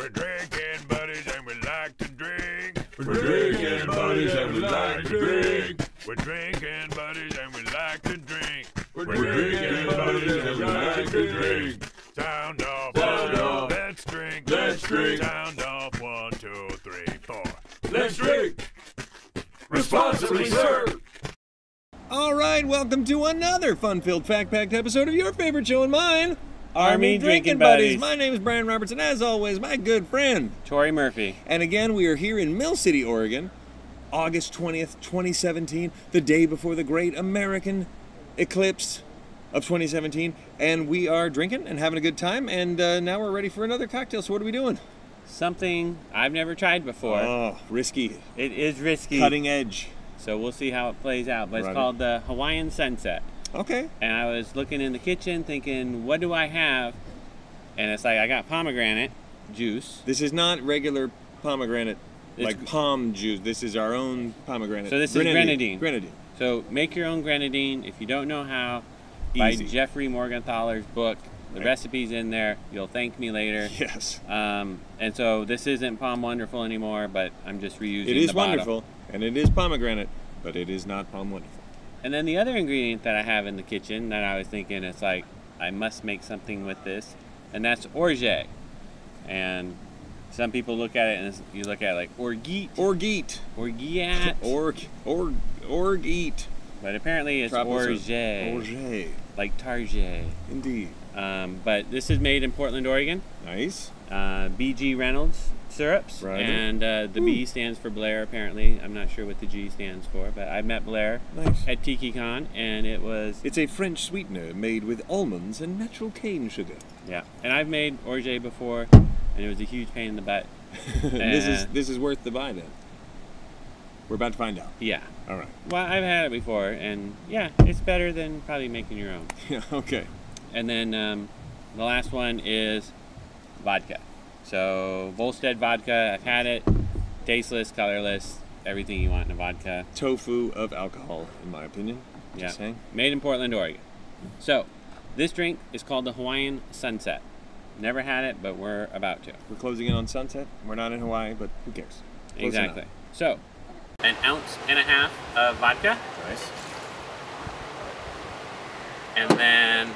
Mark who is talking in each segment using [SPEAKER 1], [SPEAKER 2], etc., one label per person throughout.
[SPEAKER 1] We're drinking buddies and we like to drink.
[SPEAKER 2] We're drinking buddies and we like to drink.
[SPEAKER 1] We're drinking buddies and we like to drink.
[SPEAKER 2] We're drinking buddies and we like to drink.
[SPEAKER 1] Sound off.
[SPEAKER 2] Sound off.
[SPEAKER 1] Let's drink.
[SPEAKER 2] Let's drink.
[SPEAKER 1] Sound off. One, two, three, four.
[SPEAKER 2] Let's drink. Responsibly served.
[SPEAKER 3] All right, welcome to another fun-filled, fact-packed episode of your favorite show and mine,
[SPEAKER 4] Army Drinking Buddies.
[SPEAKER 3] My name is Brian Robertson, as always, my good friend.
[SPEAKER 4] Torrey Murphy.
[SPEAKER 3] And again, we are here in Mill City, Oregon, August 20th, 2017, the day before the great American eclipse of 2017, and we are drinking and having a good time, and uh, now we're ready for another cocktail. So what are we doing?
[SPEAKER 4] Something I've never tried before.
[SPEAKER 3] Oh, risky,
[SPEAKER 4] it is risky.
[SPEAKER 3] cutting edge.
[SPEAKER 4] So we'll see how it plays out. But it's called the Hawaiian Sunset.
[SPEAKER 3] Okay.
[SPEAKER 4] And I was looking in the kitchen thinking, what do I have? And it's like, I got pomegranate juice.
[SPEAKER 3] This is not regular pomegranate,
[SPEAKER 4] It's-
[SPEAKER 3] like POM juice. This is our own pomegranate.
[SPEAKER 4] So this is grenadine.
[SPEAKER 3] Grenadine.
[SPEAKER 4] So make your own grenadine. If you don't know how, buy
[SPEAKER 3] Easy.
[SPEAKER 4] Jeffrey Morgenthaler's book. The
[SPEAKER 3] Right.
[SPEAKER 4] recipe's in there. You'll thank me later.
[SPEAKER 3] Yes.
[SPEAKER 4] Um, and so this isn't POM Wonderful anymore, but I'm just reusing
[SPEAKER 3] It is wonderful, and it is pomegranate, but it is not POM Wonderful.
[SPEAKER 4] And then the other ingredient that I have in the kitchen that I was thinking it's like I must make something with this, and that's orge. And some people look at it and you look at it like orgeat,
[SPEAKER 3] Orgeat.
[SPEAKER 4] orgeat,
[SPEAKER 3] Org. Org. orgeat.
[SPEAKER 4] but apparently it's orge.
[SPEAKER 3] Orge.
[SPEAKER 4] like target.
[SPEAKER 3] Indeed.
[SPEAKER 4] Um, but this is made in Portland, Oregon.
[SPEAKER 3] Nice.
[SPEAKER 4] Uh, BG Reynolds syrups,
[SPEAKER 3] Right.
[SPEAKER 4] and uh, the B stands for Blair. Apparently, I'm not sure what the G stands for, but I met Blair
[SPEAKER 3] Nice.
[SPEAKER 4] at TikiCon, and it was
[SPEAKER 3] It's a French sweetener made with almonds and natural cane sugar.
[SPEAKER 4] Yeah, and I've made orge before, and it was a huge pain in the butt.
[SPEAKER 3] this is this is worth the buy then. We're about to find out.
[SPEAKER 4] Yeah,
[SPEAKER 3] All right.
[SPEAKER 4] well, I've had it before, and yeah, it's better than probably making your own.
[SPEAKER 3] Yeah. Okay.
[SPEAKER 4] And then um, the last one is vodka. So Volstead vodka, I've had it, tasteless, colorless, everything you want in a vodka.
[SPEAKER 3] Tofu of alcohol, in my opinion.
[SPEAKER 4] Yeah,
[SPEAKER 3] Just saying.
[SPEAKER 4] made in Portland, Oregon. So this drink is called the Hawaiian Sunset. Never had it, but we're about to.
[SPEAKER 3] We're closing in on sunset. We're not in Hawaii, but who cares? Close
[SPEAKER 4] exactly.
[SPEAKER 3] enough.
[SPEAKER 4] So an ounce and a half of vodka.
[SPEAKER 3] Nice.
[SPEAKER 4] And then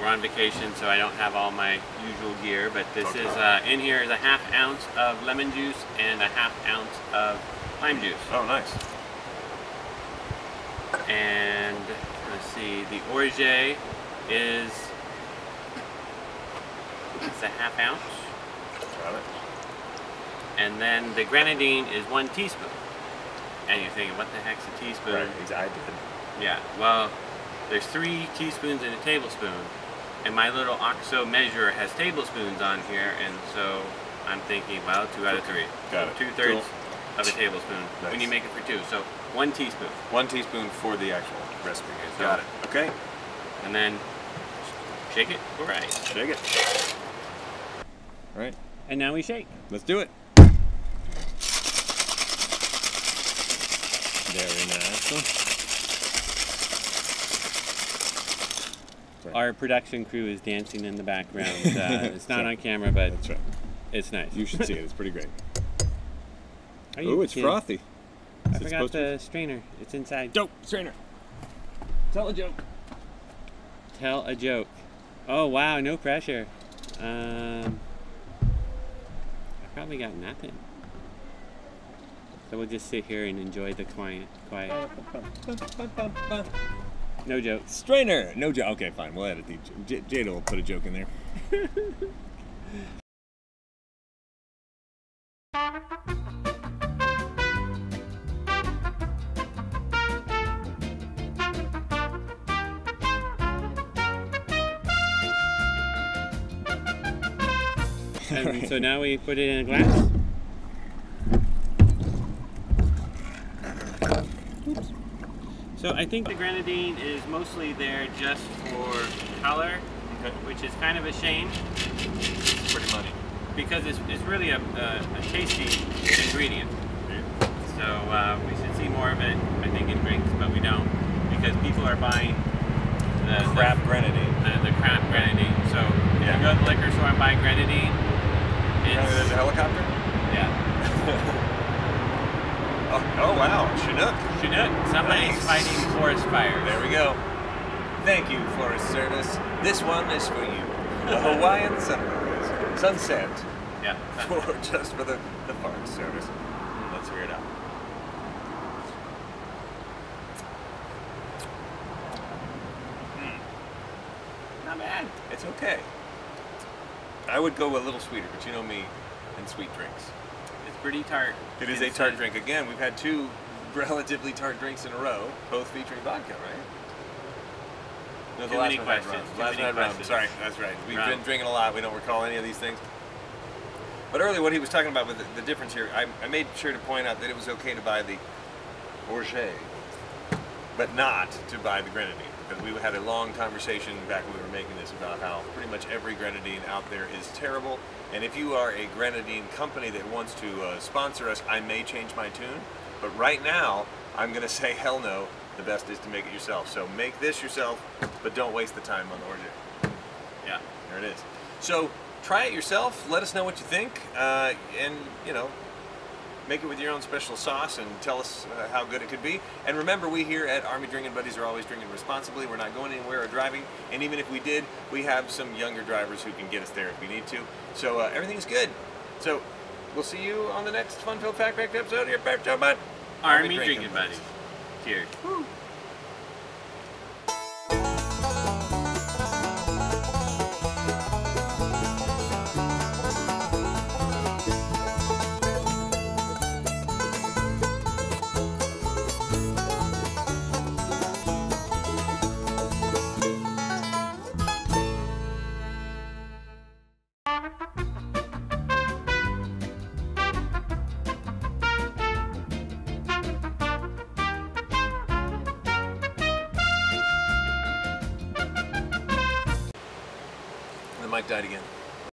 [SPEAKER 4] we're on vacation, so I don't have all my usual gear. But this is uh, in here is a half ounce of lemon juice and a half ounce of lime juice.
[SPEAKER 3] Oh, nice.
[SPEAKER 4] And let's see, the orge is it's a half ounce,
[SPEAKER 3] Got it.
[SPEAKER 4] and then the grenadine is one teaspoon. And you're thinking, what the heck's a teaspoon?
[SPEAKER 3] Exactly. I did.
[SPEAKER 4] Yeah, well, there's three teaspoons and a tablespoon, and my little OXO measure has tablespoons on here, and so I'm thinking, well, two out of three.
[SPEAKER 3] Got it.
[SPEAKER 4] Two thirds
[SPEAKER 3] Cool.
[SPEAKER 4] of a tablespoon when you make it for two. So one teaspoon,
[SPEAKER 3] One teaspoon for the actual recipe.
[SPEAKER 4] Got it.
[SPEAKER 3] Okay.
[SPEAKER 4] and then shake it. All right.
[SPEAKER 3] Shake it. All right.
[SPEAKER 4] And now we shake.
[SPEAKER 3] Let's do it. Very nice.
[SPEAKER 4] Our production crew is dancing in the background. Uh, it's not on camera, but
[SPEAKER 3] That's right.
[SPEAKER 4] it's nice.
[SPEAKER 3] You should see it. It's pretty great.
[SPEAKER 4] Are you
[SPEAKER 3] Oh, it's
[SPEAKER 4] kidding?
[SPEAKER 3] frothy.
[SPEAKER 4] I
[SPEAKER 3] Is it
[SPEAKER 4] forgot
[SPEAKER 3] supposed to
[SPEAKER 4] the strainer. It's inside.
[SPEAKER 3] Dope strainer. Tell a joke.
[SPEAKER 4] Tell a joke. Oh wow, no pressure. Um, I probably got nothing. So we'll just sit here and enjoy the quiet. Quiet. No joke.
[SPEAKER 3] Strainer. No joke. Okay, fine. We'll edit the. J- Jada will put a joke in there.
[SPEAKER 4] And um, so now we put it in a glass. So I think the grenadine is mostly there just for color, which is kind of a shame
[SPEAKER 3] Pretty money.
[SPEAKER 4] because it's, it's really a, a, a tasty ingredient. So uh, we should see more of it, I think, in drinks, but we don't because people are buying the
[SPEAKER 3] Crap grenadine.
[SPEAKER 4] the, the crap grenadine. So if you go to the liquor store and buy grenadine,
[SPEAKER 3] a helicopter?
[SPEAKER 4] Yeah.
[SPEAKER 3] Oh, oh wow, Chinook.
[SPEAKER 4] Chinook. Somebody's
[SPEAKER 3] Nice.
[SPEAKER 4] fighting forest fires.
[SPEAKER 3] There we go. Thank you, Forest Service. This one is for you. The Hawaiian sunrise, sunset,
[SPEAKER 4] Yeah.
[SPEAKER 3] for just for the, the Forest Service. Let's hear it out. Hmm.
[SPEAKER 4] Not bad.
[SPEAKER 3] It's okay. I would go a little sweeter, but you know me and sweet drinks.
[SPEAKER 4] Pretty tart.
[SPEAKER 3] It is a tart drink. Again, we've had two relatively tart drinks in a row, both featuring vodka, right? No,
[SPEAKER 4] Too many
[SPEAKER 3] one
[SPEAKER 4] questions.
[SPEAKER 3] rum.
[SPEAKER 4] Too
[SPEAKER 3] Last
[SPEAKER 4] many questions.
[SPEAKER 3] Sorry, that's right. We've
[SPEAKER 4] Rum.
[SPEAKER 3] been drinking a lot. We don't recall any of these things. But earlier, what he was talking about with the, the difference here, I, I made sure to point out that it was okay to buy the Orgeat, but not to buy the Grenadine. Because we had a long conversation back when we were making this about how pretty much every Grenadine out there is terrible. And if you are a Grenadine company that wants to uh, sponsor us, I may change my tune. But right now, I'm going to say hell no. The best is to make it yourself. So make this yourself, but don't waste the time on the Orgeat.
[SPEAKER 4] Yeah.
[SPEAKER 3] There it is. So try it yourself. Let us know what you think, uh, and you know, make it with your own special sauce, and tell us uh, how good it could be. And remember, we here at Army Drinking Buddies are always drinking responsibly. We're not going anywhere or driving, and even if we did, we have some younger drivers who can get us there if we need to. So uh, everything's good. So we'll see you on the next fun-filled fact-packed episode here, Pep Joe Bud.
[SPEAKER 4] Army drinking buddies. Cheers.
[SPEAKER 3] The mic died again.